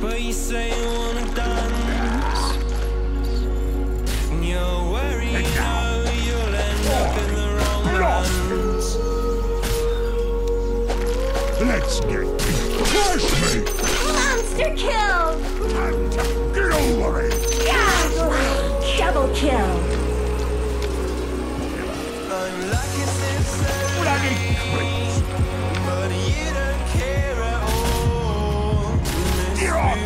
but you say you wanna dance. And you're worried how you'll end up in the wrong hands. Let's get Crush me! Monster kill! And get over it! Godlike! Double kill! I'm like it's insane, Bloody creeps!